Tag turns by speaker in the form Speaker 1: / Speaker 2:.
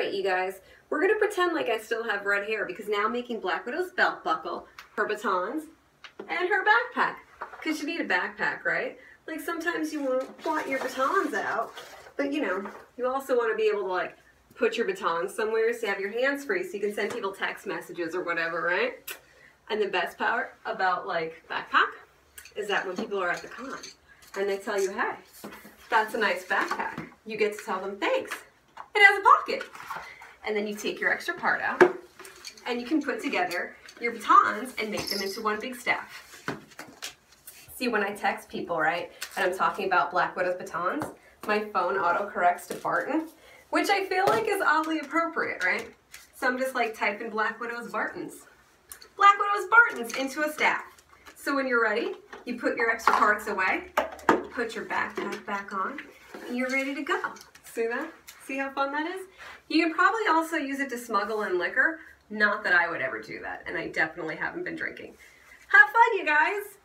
Speaker 1: right, you guys, we're gonna pretend like I still have red hair because now I'm making Black Widow's belt buckle, her batons, and her backpack. Because you need a backpack, right? Like sometimes you want, want your batons out, but you know, you also want to be able to like put your batons somewhere so you have your hands free so you can send people text messages or whatever, right? And the best part about like backpack is that when people are at the con and they tell you, hey, that's a nice backpack, you get to tell them thanks. It has a pocket. And then you take your extra part out and you can put together your batons and make them into one big staff. See, when I text people, right, and I'm talking about Black Widow's batons, my phone auto-corrects to Barton, which I feel like is oddly appropriate, right? So I'm just like typing Black Widow's Bartons. Black Widow's Bartons into a staff. So when you're ready, you put your extra parts away, put your backpack back on, and you're ready to go. See that? See how fun that is? You can probably also use it to smuggle in liquor. Not that I would ever do that, and I definitely haven't been drinking. Have fun, you guys!